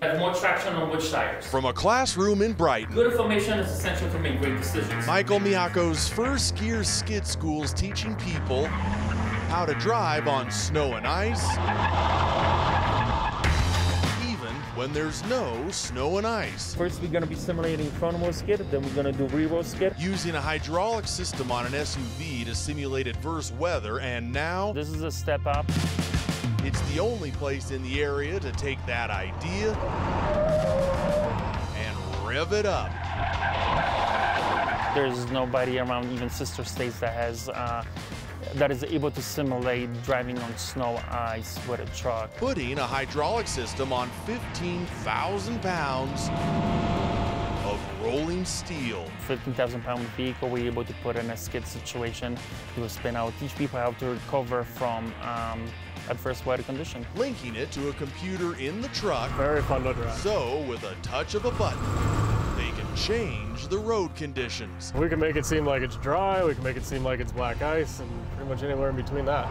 Have more traction on which tires. From a classroom in Brighton, Good information is essential to make great decisions. Michael Miyako's first gear skid school is teaching people how to drive on snow and ice, even when there's no snow and ice. First, we're going to be simulating front wheel skid, then we're going to do rear wheel skid. Using a hydraulic system on an SUV to simulate adverse weather, and now This is a step up. It's the only place in the area to take that idea and rev it up. There's nobody around, even sister states, that has uh, that is able to simulate driving on snow ice with a truck. Putting a hydraulic system on 15,000 pounds of rolling steel. 15,000 pound vehicle, we're able to put in a skid situation, a spin out, teach people how to recover from um, adverse weather conditions. linking it to a computer in the truck. Very fun to drive. So, with a touch of a button, they can change the road conditions. We can make it seem like it's dry, we can make it seem like it's black ice, and pretty much anywhere in between that.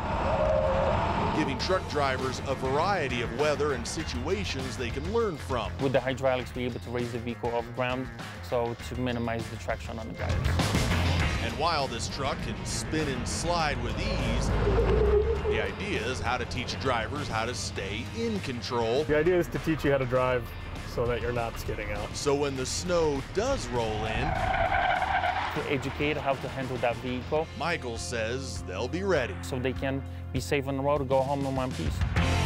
Giving truck drivers a variety of weather and situations they can learn from. With the hydraulics, we're able to raise the vehicle off ground, so to minimize the traction on the drivers. And while this truck can spin and slide with ease, the idea is how to teach drivers how to stay in control. The idea is to teach you how to drive so that you're not skidding out. So when the snow does roll in, To educate how to handle that vehicle, Michael says they'll be ready. so they can be safe on the road, go home in one piece.